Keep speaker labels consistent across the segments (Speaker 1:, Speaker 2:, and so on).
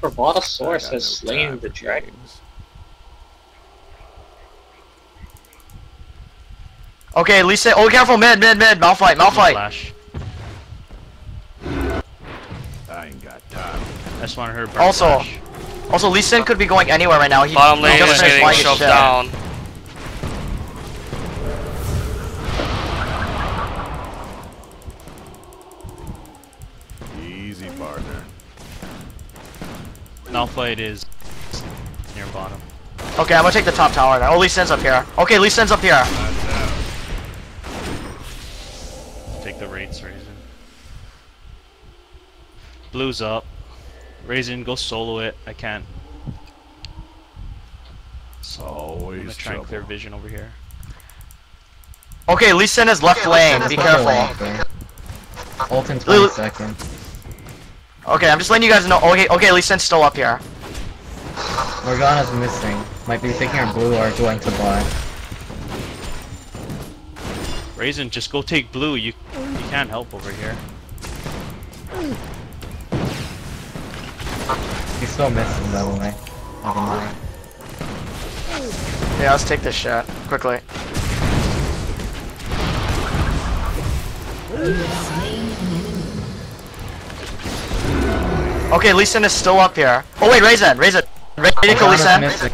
Speaker 1: Bravatosaurus
Speaker 2: I got
Speaker 1: has
Speaker 2: no
Speaker 1: slain the
Speaker 2: for
Speaker 1: dragon.
Speaker 2: games.
Speaker 3: Okay, Lee Sin. Oh, careful, mid, mid, mid. Malphite, Malphite.
Speaker 4: Flash.
Speaker 2: I ain't got time.
Speaker 4: I just want her burn
Speaker 3: Also,
Speaker 4: flash.
Speaker 3: Also, Lee Sin could be going anywhere right now. He
Speaker 5: Bottom
Speaker 3: he
Speaker 5: lane
Speaker 3: just
Speaker 5: is
Speaker 3: finished
Speaker 5: getting
Speaker 3: flying his
Speaker 5: shoved
Speaker 3: shit.
Speaker 5: down.
Speaker 4: Malphite is near bottom.
Speaker 3: Okay, I'm gonna take the top tower now. Oh, Lee Sin's up here. Okay, Lee Sin's up here.
Speaker 4: Take the wraiths, Raisin. Blue's up. Raisin, go solo it. I can't. So I'm
Speaker 2: Always
Speaker 4: gonna try and clear vision over here.
Speaker 3: Okay, Lee Sin is left lane. Be careful.
Speaker 6: Ult in 20 seconds.
Speaker 3: Okay, I'm just letting you guys know. Okay, okay, Lee Sin's still up here.
Speaker 6: Morgana's missing. Might be taking her blue or going to bot.
Speaker 4: Raisin, just go take blue. You you can't help over here.
Speaker 6: He's still missing, by the way. Never mind.
Speaker 3: Yeah, let's take this shot quickly. Okay, Lee Sin is still up here. Oh wait, Raisin, Raisin. Ready to kill Lee
Speaker 6: Morgana's
Speaker 3: Sin?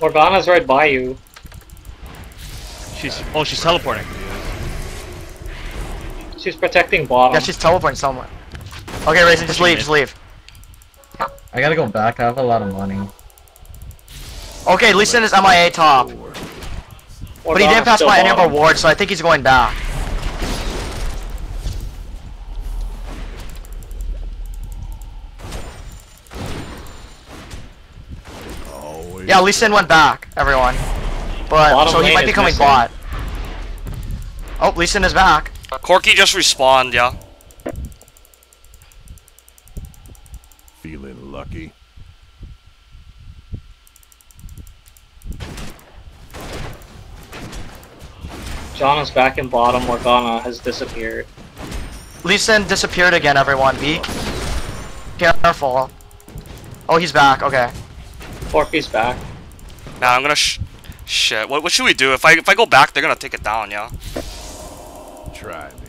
Speaker 1: Morgana's right by you.
Speaker 4: She's oh she's teleporting.
Speaker 1: She's protecting bottom.
Speaker 3: Yeah, she's teleporting somewhere. Okay, Raisin, just leave, just leave.
Speaker 6: I gotta go back. I have a lot of money.
Speaker 3: Okay, Lee Sin is MIA top.
Speaker 2: Forward.
Speaker 3: But he didn't pass
Speaker 1: still
Speaker 3: by any of our wards, so I think he's going back. Yeah, Lee Sin went back, everyone. But,
Speaker 1: Bottom
Speaker 3: so he might be coming
Speaker 1: missing.
Speaker 3: bot. Oh, Lee Sin is back.
Speaker 5: Corky just respawned, yeah.
Speaker 2: Feeling lucky.
Speaker 1: John is back in bottom. Morgana has disappeared.
Speaker 3: Lee Sin disappeared again, everyone. Be careful. Oh, he's back, okay.
Speaker 1: Corky's back.
Speaker 5: Now I'm gonna sh shit. What what should we do? If I if I go back, they're gonna take it down, yeah.
Speaker 2: Try me.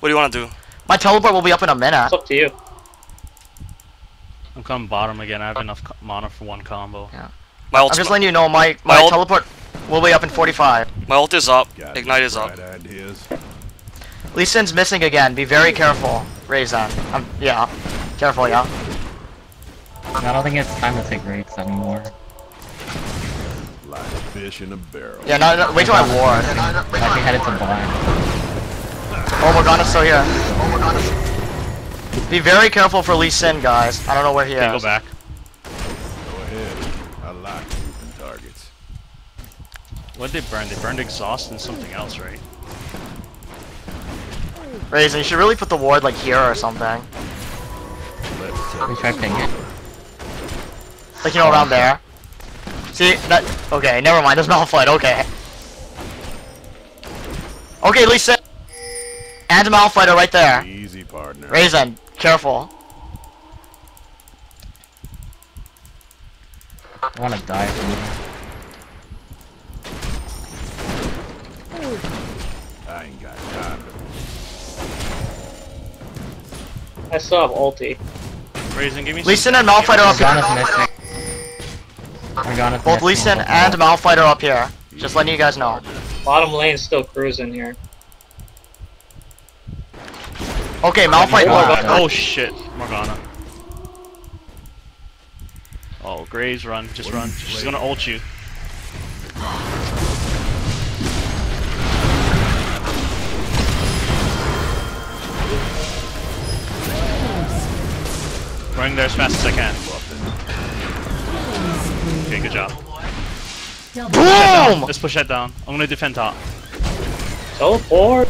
Speaker 5: What do you want to do?
Speaker 3: My teleport will be up in a minute.
Speaker 1: It's up to you.
Speaker 4: I'm coming bottom again. I have enough mana for one combo. Yeah.
Speaker 5: My
Speaker 3: I'm just letting you know my,
Speaker 5: My
Speaker 3: my teleport will be up in 45.
Speaker 5: my ult is up.
Speaker 2: Got
Speaker 5: Ignite is up.
Speaker 2: bright Ideas.
Speaker 3: Lee Sin's missing again. Be very careful, Raisin. Um, yeah. Careful, yeah.
Speaker 6: I don't think it's time to take wraiths anymore.
Speaker 2: Like a fish in a barrel.
Speaker 3: Yeah, no, no wait till I ward.
Speaker 6: I think headed to bot.
Speaker 3: Oh, Morgana's still here. Be very careful for Lee Sin, guys. I don't know where he
Speaker 4: Okay, go
Speaker 3: is.
Speaker 4: back.
Speaker 2: Go ahead. I like moving targets.
Speaker 4: What did they burn? They burned exhaust and something else, right?
Speaker 3: Raisin, you should really put the ward like here or something.
Speaker 2: Let's
Speaker 6: We
Speaker 2: take
Speaker 6: try pinging.
Speaker 3: Like, you know, around oh, there. See, that, okay, never mind, there's Malphite, okay. Okay, Lee Sin. And Malphite are right there.
Speaker 2: Easy, partner.
Speaker 3: Raisin, careful.
Speaker 6: I wanna die from you.
Speaker 2: I ain't got time. to-
Speaker 1: I still have ulti.
Speaker 4: Raisin, give me
Speaker 3: Lee
Speaker 4: some-
Speaker 3: Sin and Malphite are up here.
Speaker 6: Morgana's missing. Morgana's
Speaker 3: Both Lee
Speaker 6: missing.
Speaker 3: Sin and Malphite are up here. Just letting you guys know.
Speaker 1: Bottom lane's still cruising here.
Speaker 3: Okay, Malphite oh,
Speaker 6: God.
Speaker 3: left.
Speaker 4: Oh shit, Morgana. Oh, Graves, run, just run. She's gonna ult you. Running there as fast as I can. Okay, good job.
Speaker 3: Boom!
Speaker 4: Let's push that down. I'm gonna defend top.
Speaker 1: Teleport!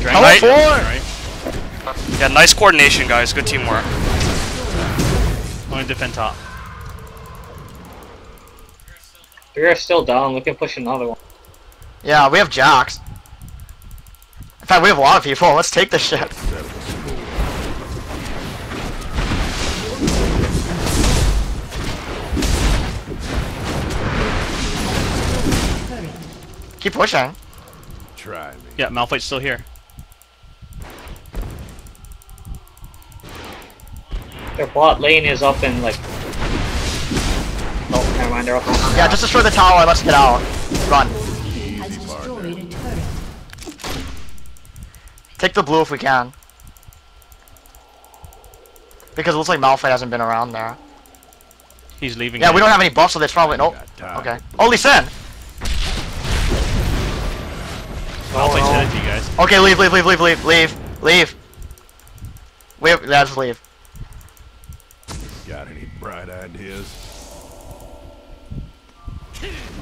Speaker 4: Dragon
Speaker 5: Right.
Speaker 3: Teleport!
Speaker 4: Right.
Speaker 5: Yeah, nice coordination, guys. Good teamwork.
Speaker 4: I'm gonna defend top.
Speaker 1: We are still down. We can push another one.
Speaker 3: Yeah, we have Jax. In fact, we have a lot of people. Let's take this shit. Keep pushing.
Speaker 2: Try me.
Speaker 4: Yeah, Malphite's still here.
Speaker 1: Their bot lane is up in like. Oh, never mind. They're up. In...
Speaker 3: Yeah, just destroy the tower and let's get out. Run. Take the blue if we can. Because it looks like Malphite hasn't been around there.
Speaker 4: He's leaving.
Speaker 3: Yeah, we don't have any buffs, so there's probably no.
Speaker 2: Got.
Speaker 3: Okay. Lee Sin!
Speaker 4: Malphite's
Speaker 1: Oh,
Speaker 4: headed to you guys.
Speaker 3: Okay, leave, leave, leave, leave, leave, leave, leave. Wait, yeah, just leave.
Speaker 2: Got any bright ideas?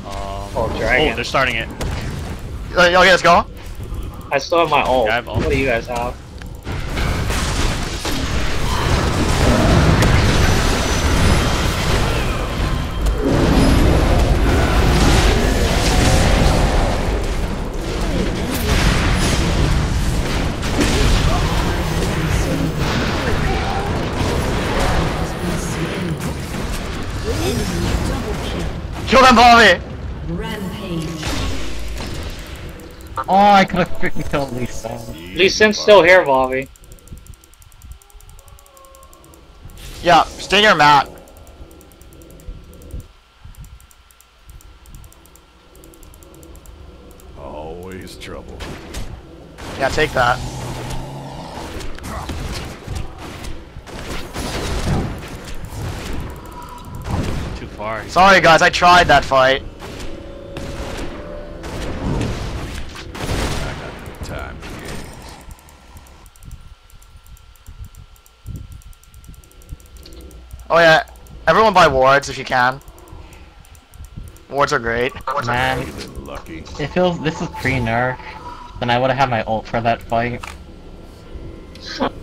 Speaker 4: Um,
Speaker 1: Oh,
Speaker 4: oh,
Speaker 1: dragon.
Speaker 4: they're starting it.
Speaker 3: Uh, Okay, let's go.
Speaker 1: I still have my ult.
Speaker 4: Yeah, I have ult.
Speaker 1: What do you guys have?
Speaker 3: Kill them, Bobby!
Speaker 7: Rampage.
Speaker 6: Oh, I could have freaking killed Lisa.
Speaker 1: Lee Sin's still here, Bobby.
Speaker 3: Yeah, stay near Matt.
Speaker 2: Always trouble.
Speaker 3: Yeah, take that.
Speaker 4: Too far. He's-
Speaker 3: Sorry, guys, I tried that fight.
Speaker 2: I got no time for games.
Speaker 3: Oh yeah, everyone buy wards if you can. Wards are great.
Speaker 6: Man,
Speaker 2: You've been lucky.
Speaker 6: it feels this is pre-nerf. Then I would have had my ult for that fight.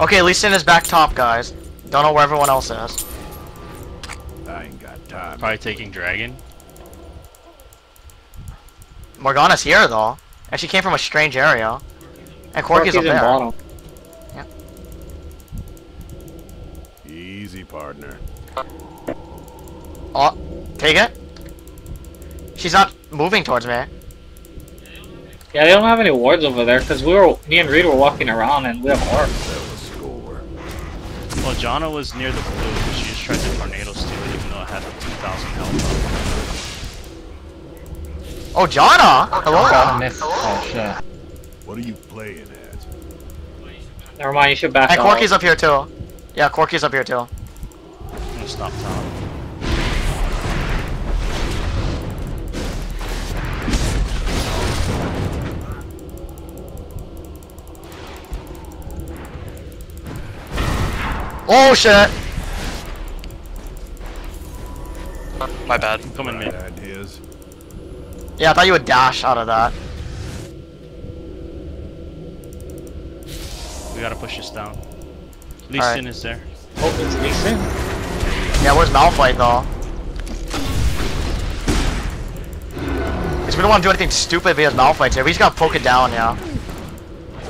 Speaker 3: Okay, Lee Sin is back top, guys. Don't know where everyone else is.
Speaker 2: I ain't got time.
Speaker 4: Probably taking dragon.
Speaker 3: Morgana's here though, and she came from a strange area. And Corky's
Speaker 1: Corky's
Speaker 3: up
Speaker 1: in
Speaker 3: there.
Speaker 1: bottom.
Speaker 2: Easy partner.
Speaker 3: Oh, take it. She's not moving towards me.
Speaker 1: Yeah, they don't have any wards over there because we were me and Reed were walking around and we have wards.
Speaker 2: Settle the.
Speaker 4: Well, Janna was near the blue, but she just tried to tornado steal it, even though it had 2,000 health.
Speaker 3: Oh, Janna!
Speaker 6: I
Speaker 3: Hello.
Speaker 6: missed. Oh shit.
Speaker 2: What are you playing at?
Speaker 1: Never mind, you should back
Speaker 3: And
Speaker 1: out.
Speaker 3: Corky's up here too. Yeah, Corky's up here too.
Speaker 4: I'm gonna stop top.
Speaker 3: Oh shit!
Speaker 5: My bad.
Speaker 4: Come in
Speaker 2: Bright
Speaker 4: mid.
Speaker 2: ideas?
Speaker 3: Yeah, I thought you would dash out of that.
Speaker 4: We gotta push this down. Lee
Speaker 3: Alright.
Speaker 4: Sin is there.
Speaker 1: Oh, it's Lee Sin.
Speaker 3: Yeah, where's Malphite though? Because we don't want to do anything stupid because Malphite's here. We just gotta poke it down, yeah.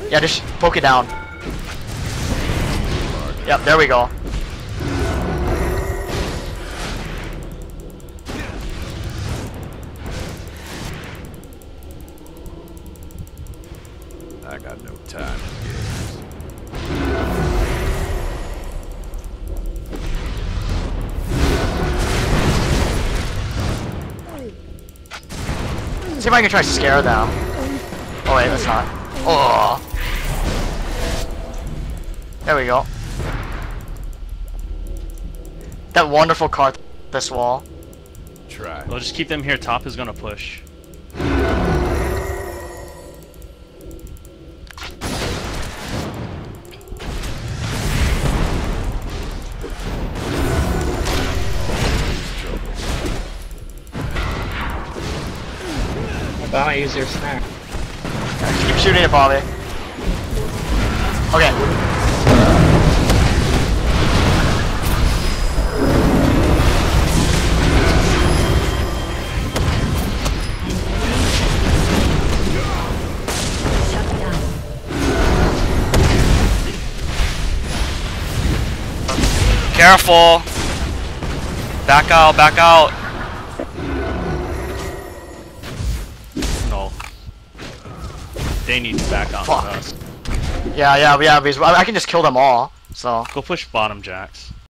Speaker 3: Yeah, just poke it down. Yep, there we go.
Speaker 2: I got no time.
Speaker 3: See if I can try to scare them. Oh wait, that's not. Oh. There we go. That wonderful card, this wall.
Speaker 2: Try.
Speaker 4: We'll just keep them here. Top is gonna push.
Speaker 1: Why don't use your snare?
Speaker 3: Keep shooting it, Bobby. Okay.
Speaker 5: Careful. Back out, back out.
Speaker 4: No. They need to back out
Speaker 3: Fuck.
Speaker 4: us.
Speaker 3: Yeah, yeah, yeah. Because I I can just kill them all. So
Speaker 4: Go push bottom Jax.